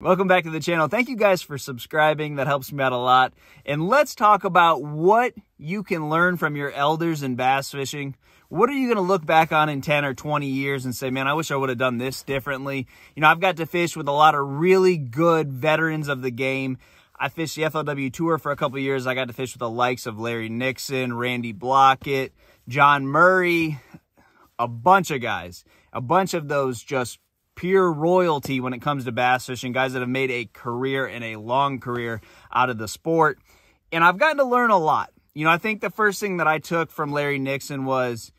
Welcome back to the channel. Thank you guys for subscribing. That helps me out a lot. And let's talk about what you can learn from your elders in bass fishing. What are you going to look back on in 10 or 20 years and say, man, I wish I would have done this differently? You know, I've got to fish with a lot of really good veterans of the game. I fished the FLW Tour for a couple years. I got to fish with the likes of Larry Nixon, Randy Blaukat, John Murray, a bunch of guys. A bunch of those just pure royalty when it comes to bass fishing, guys that have made a career and a long career out of the sport. And I've gotten to learn a lot. You know, I think the first thing that I took from Larry Nixon was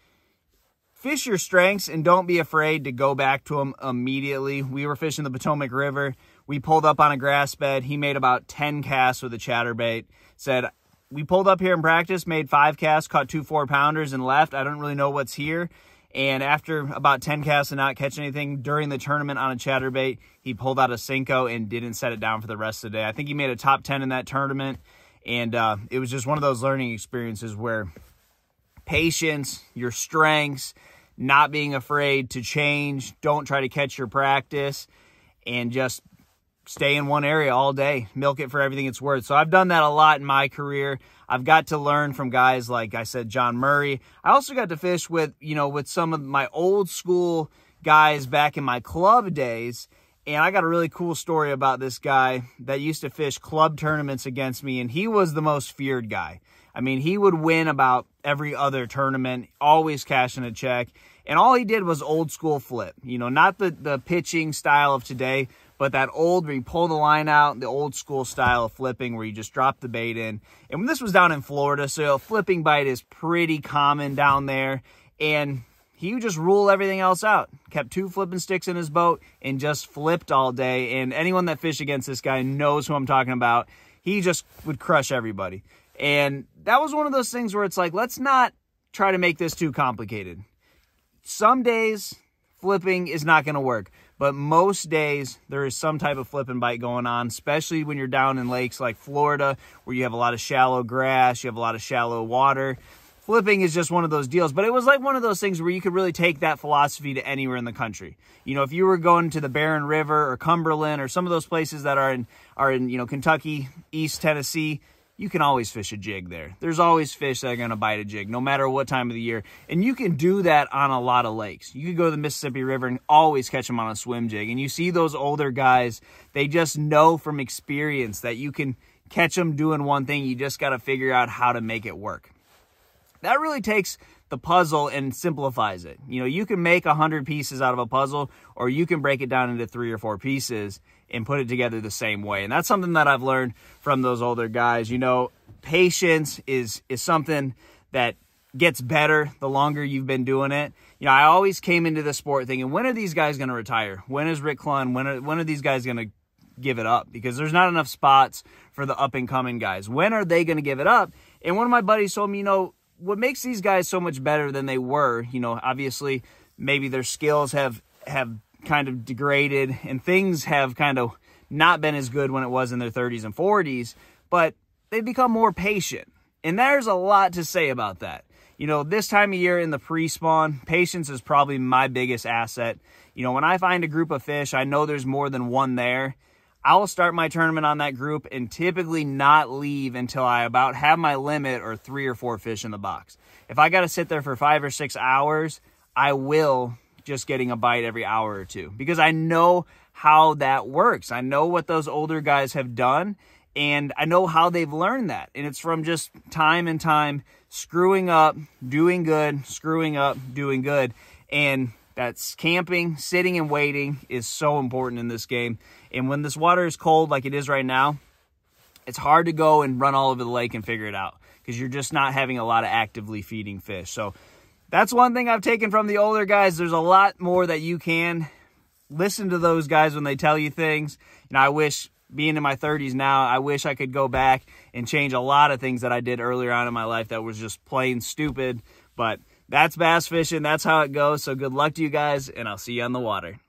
fish your strengths and don't be afraid to go back to them immediately. We were fishing the Potomac River. We pulled up on a grass bed. He made about 10 casts with a chatterbait. Said, we pulled up here in practice, made five casts, caught two four pounders and left. I don't really know what's here. And after about 10 casts and not catching anything during the tournament on a chatterbait, he pulled out a Senko and didn't set it down for the rest of the day. I think he made a top 10 in that tournament. And uh, it was just one of those learning experiences where patience, your strengths, not being afraid to change, don't try to catch your practice, and just stay in one area all day, milk it for everything it's worth. So I've done that a lot in my career. I've got to learn from guys like I said, John Murray. I also got to fish with, you know, with some of my old school guys back in my club days. And I got a really cool story about this guy that used to fish club tournaments against me, and he was the most feared guy. I mean, he would win about every other tournament, always cashing a check. And all he did was old school flip. You know, not the, the pitching style of today, but that old where you pull the line out, the old school style of flipping where you just drop the bait in. And this was down in Florida, so a flipping bite is pretty common down there. And he would just rule everything else out. Kept two flipping sticks in his boat and just flipped all day. And anyone that fished against this guy knows who I'm talking about. He just would crush everybody. And that was one of those things where it's like, let's not try to make this too complicated. Some days flipping is not going to work. But most days there is some type of flip and bite going on, especially when you're down in lakes like Florida where you have a lot of shallow grass, you have a lot of shallow water. Flipping is just one of those deals, but it was like one of those things where you could really take that philosophy to anywhere in the country. You know, if you were going to the Barren River or Cumberland or some of those places that are in are in, you know, Kentucky, East Tennessee, you can always fish a jig there. There's always fish that are going to bite a jig, no matter what time of the year. And you can do that on a lot of lakes. You can go to the Mississippi River and always catch them on a swim jig. And you see those older guys, they just know from experience that you can catch them doing one thing. You just got to figure out how to make it work. That really takes the puzzle and simplifies it. You know, you can make a hundred pieces out of a puzzle, or you can break it down into three or four pieces and put it together the same way. And that's something that I've learned from those older guys. You know, patience is is something that gets better the longer you've been doing it. You know, I always came into the sport thinking, when are these guys going to retire? When is Rick Clunn? When are, when are these guys going to give it up? Because there's not enough spots for the up and coming guys. When are they going to give it up? And one of my buddies told me, you know, what makes these guys so much better than they were, you know, obviously maybe their skills have have kind of degraded and things have kind of not been as good when it was in their 30s and 40s, but they've become more patient. And there's a lot to say about that. You know, this time of year in the pre-spawn, patience is probably my biggest asset. You know, when I find a group of fish, I know there's more than one there. I will start my tournament on that group and typically not leave until I about have my limit or three or four fish in the box. If I got to sit there for five or six hours, I will just getting a bite every hour or two because I know how that works. I know what those older guys have done and I know how they've learned that. And it's from just time and time screwing up, doing good, screwing up, doing good. And that's camping, sitting and waiting is so important in this game. And when this water is cold like it is right now, it's hard to go and run all over the lake and figure it out because you're just not having a lot of actively feeding fish. So that's one thing I've taken from the older guys. There's a lot more that you can listen to those guys when they tell you things. Know, I wish being in my 30s now, I wish I could go back and change a lot of things that I did earlier on in my life that was just plain stupid. But that's bass fishing. That's how it goes. So good luck to you guys, and I'll see you on the water.